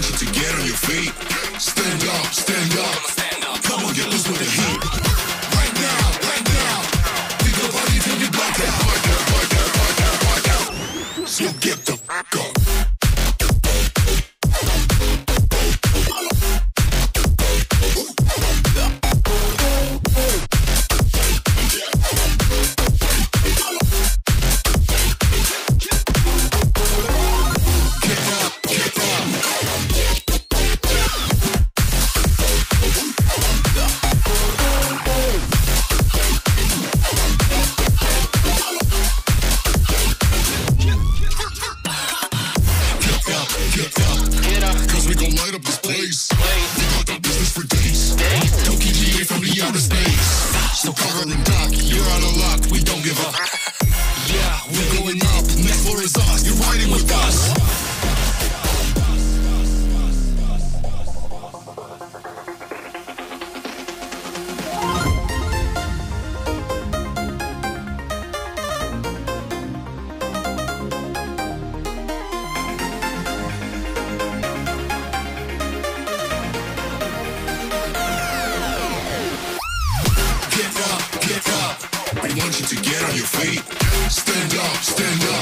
want you to get on your feet. Stand up, stand up. Stand up. Come on, get loose with the heat. Right now, right now. So get the fuck up. So cover and dock, you're out of luck. We don't give up. Yeah, we're going up. Next floor is us. You're riding with us. your feet. Stand up, stand up.